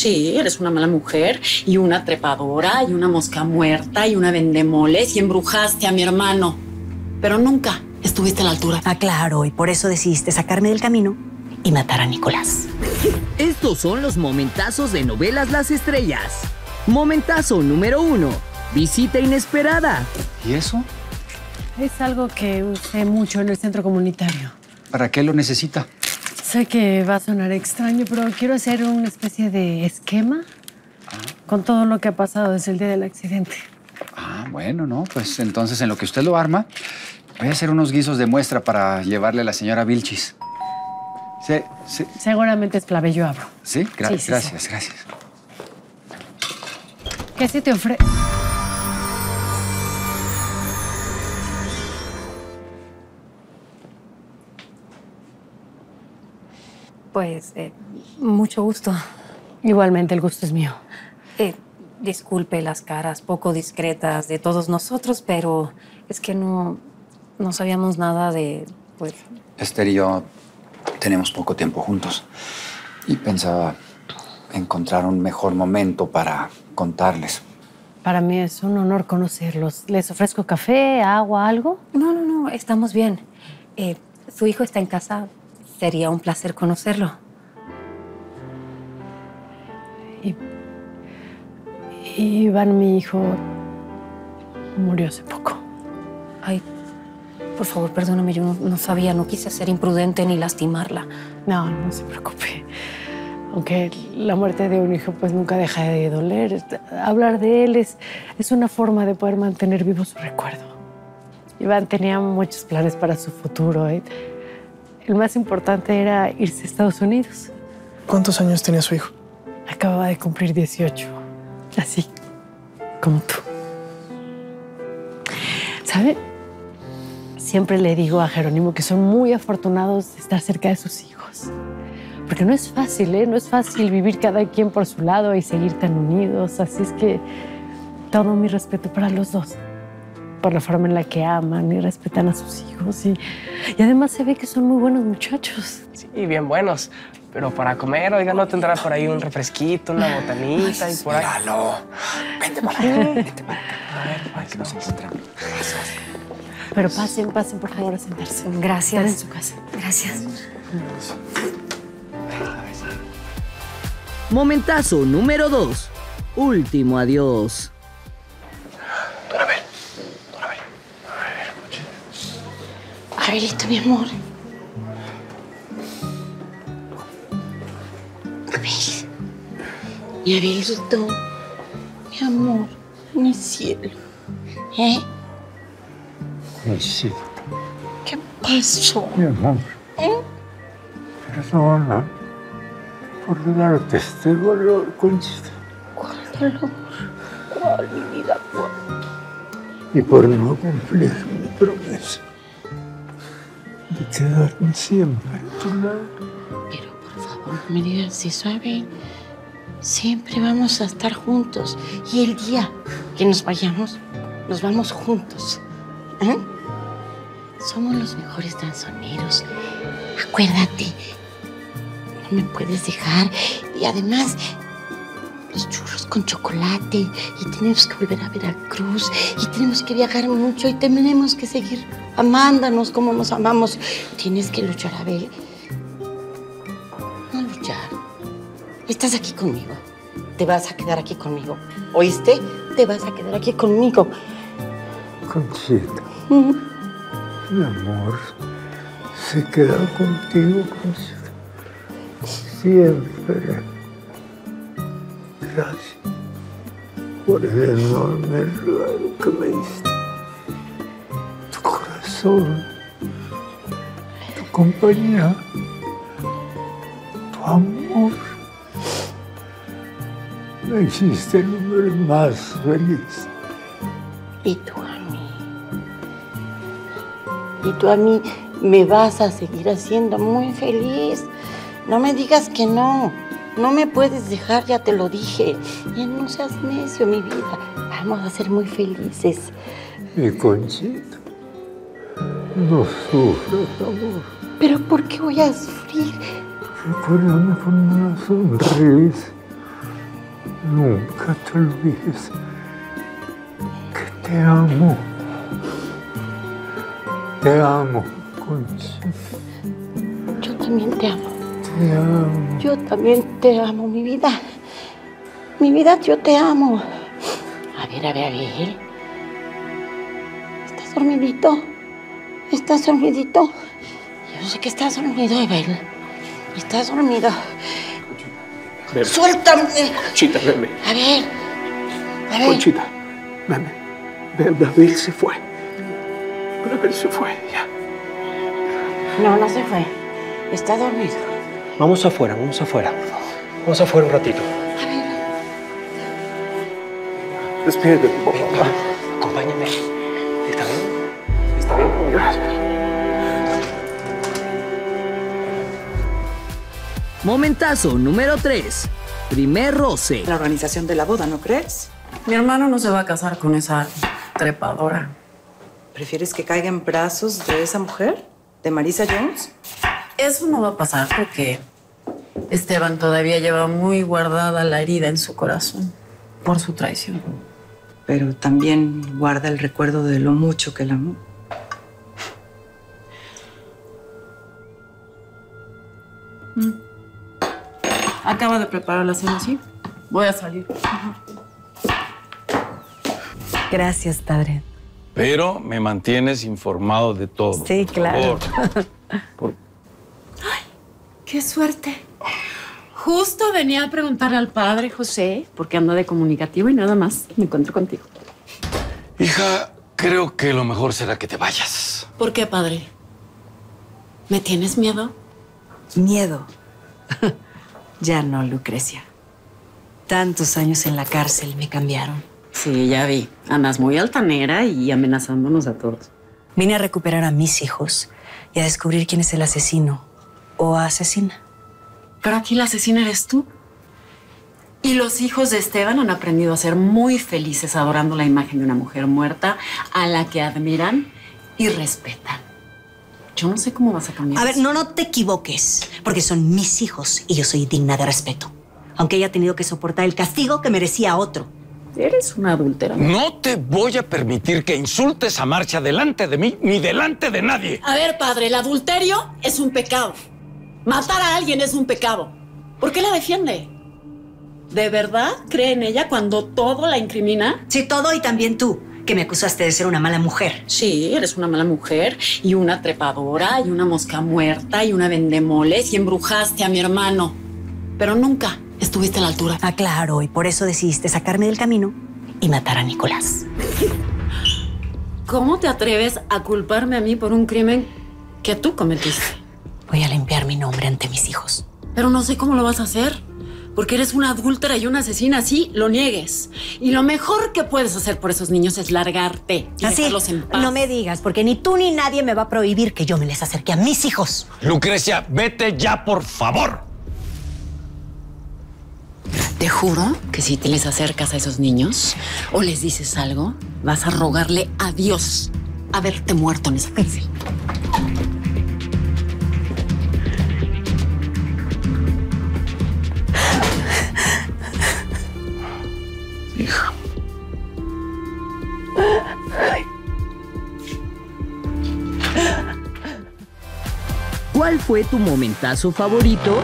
Sí, eres una mala mujer y una trepadora y una mosca muerta y una vendemoles y embrujaste a mi hermano. Pero nunca estuviste a la altura. Ah, claro, y por eso decidiste sacarme del camino y matar a Nicolás. Estos son los momentazos de novelas Las Estrellas. Momentazo número uno. Visita inesperada. ¿Y eso? Es algo que usé mucho en el centro comunitario. ¿Para qué lo necesita? Sé que va a sonar extraño, pero quiero hacer una especie de esquema con todo lo que ha pasado desde el día del accidente. Ah, bueno, no, pues entonces en lo que usted lo arma, voy a hacer unos guisos de muestra para llevarle a la señora Vilchis. Sí, sí. Seguramente es clave, yo abro. ¿Sí? Gra- Sí, sí, sí. gracias, gracias. ¿Qué se te ofrece? Pues, eh, mucho gusto. Igualmente, el gusto es mío. Eh, disculpe las caras poco discretas de todos nosotros, pero es que no, no sabíamos nada de, pues, Esther y yo tenemos poco tiempo juntos y pensaba encontrar un mejor momento para contarles. Para mí es un honor conocerlos. ¿Les ofrezco café, agua, algo? no, no, no, estamos bien. Eh, su hijo está en casa. Sería un placer conocerlo. Y, y Iván, mi hijo, murió hace poco. Ay, por favor, perdóname, yo no, no sabía, no quise ser imprudente ni lastimarla. No, no se preocupe. Aunque la muerte de un hijo pues nunca deja de doler. Hablar de él es, es una forma de poder mantener vivo su recuerdo. Iván tenía muchos planes para su futuro. ¿eh? El más importante era irse a Estados Unidos. ¿Cuántos años tenía su hijo? Acababa de cumplir 18, así como tú. ¿Sabe? Siempre le digo a Jerónimo que son muy afortunados de estar cerca de sus hijos. Porque no es fácil, ¿eh? No es fácil vivir cada quien por su lado y seguir tan unidos. Así es que todo mi respeto para los dos. Por la forma en la que aman y respetan a sus hijos. Y, y además se ve que son muy buenos muchachos. Sí, bien buenos. Pero para comer, oiga, ¿no tendrá por ahí un refresquito, una botanita y por ahí? Míralo. Vente para acá. Vente para acá. A ver, ay, Que nos encontramos. Pero pasen, pasen por favor a sentarse. Gracias. Están en su casa. Gracias. Momentazo número dos. Último adiós. Abelito, mi amor. Abel. Mi Abelito. Mi amor. Mi cielo. ¿Eh? Sí, ¿Qué pasó? mi amor. ¿Eh? Perdona por darte este dolor, Conchita. ¿Cuál dolor? ¿Cuál, mi vida? ¿Cuál? Y por no cumplir mi promesa de quedarme siempre. Pero por favor, no me digas eso, Abel. Siempre vamos a estar juntos. Y el día que nos vayamos, nos vamos juntos. ¿Eh? Somos los mejores danzoneros. Acuérdate, no me puedes dejar. Y además, los churros con chocolate. Y tenemos que volver a Veracruz. Y tenemos que viajar mucho. Y tenemos que seguir amándonos como nos amamos. Tienes que luchar, Abel. No luchar. Estás aquí conmigo. Te vas a quedar aquí conmigo. ¿Oíste? Te vas a quedar aquí conmigo. Conchita, Mm. mi amor, se queda contigo, Conchita. Siempre. Gracias por el enorme regalo que me diste. Tu corazón, tu compañía, tu amor. Me hiciste el hombre más feliz. Y tú a mí. Y tú a mí me vas a seguir haciendo muy feliz. No me digas que no. No me puedes dejar, ya te lo dije. Y no seas necio, mi vida. Vamos a ser muy felices. Mi Conchita, no sufras, amor. Pero ¿por qué voy a sufrir? Recuérdame con una sonrisa Nunca te olvides que te amo. Te amo, Conchita. Yo también te amo. Te amo. Yo también te amo, mi vida. Mi vida, yo te amo. A ver, a ver, a ver. ¿Estás dormidito? ¿Estás dormidito? Yo sé que estás dormido, Evel. Estás dormido. ¡Suéltame! Conchita, ven. A ver. A ver. Conchita. Ven, David se fue. David se fue, ya. No, no se fue. Está dormido. Vamos afuera, vamos afuera. Vamos afuera un ratito. Despídete, por favor. Acompáñame. ¿Está bien? ¿Está bien? Gracias. Momentazo número 3. Primer roce. La organización de la boda, ¿no crees? Mi hermano no se va a casar con esa trepadora. ¿Prefieres que caiga en brazos de esa mujer? ¿De Marisa Jones? Eso no va a pasar porque Esteban todavía lleva muy guardada la herida en su corazón por su traición. Pero también guarda el recuerdo de lo mucho que la amó. Acaba de preparar la cena, ¿sí? Voy a salir. Gracias, padre. Pero me mantienes informado de todo. Sí, por claro. favor. ¡Qué suerte! Justo venía a preguntarle al padre José, porque anda de comunicativo y nada más me encuentro contigo. Hija, creo que lo mejor será que te vayas. ¿Por qué, padre? ¿Me tienes miedo? Miedo. ya no, Lucrecia. Tantos años en la cárcel me cambiaron. Sí, ya vi. Andas muy altanera y amenazándonos a todos. Vine a recuperar a mis hijos y a descubrir quién es el asesino o asesina. Pero aquí la asesina eres tú. Y los hijos de Esteban han aprendido a ser muy felices adorando la imagen de una mujer muerta a la que admiran y respetan. Yo no sé cómo vas a cambiar. A ver, eso. no, no te equivoques, porque son mis hijos y yo soy digna de respeto. Aunque haya tenido que soportar el castigo que merecía otro. Eres una adúltera. No te voy a permitir que insultes a Marcha delante de mí ni delante de nadie. A ver, padre, el adulterio es un pecado. Matar a alguien es un pecado. ¿Por qué la defiende? ¿De verdad cree en ella cuando todo la incrimina? Sí, todo y también tú, que me acusaste de ser una mala mujer. Sí, eres una mala mujer y una trepadora y una mosca muerta y una vendemoles y embrujaste a mi hermano. Pero nunca estuviste a la altura. Ah, claro, y por eso decidiste sacarme del camino y matar a Nicolás. ¿Cómo te atreves a culparme a mí por un crimen que tú cometiste? Voy a limpiar mi nombre ante mis hijos. Pero no sé cómo lo vas a hacer. Porque eres una adúltera y una asesina, así lo niegues. Y lo mejor que puedes hacer por esos niños es largarte y Así, dejarlos en paz. no me digas, porque ni tú ni nadie me va a prohibir que yo me les acerque a mis hijos. Lucrecia, vete ya, por favor. Te juro que si te les acercas a esos niños o les dices algo, vas a rogarle a Dios haberte muerto en esa cárcel. ¿Cuál fue tu momentazo favorito?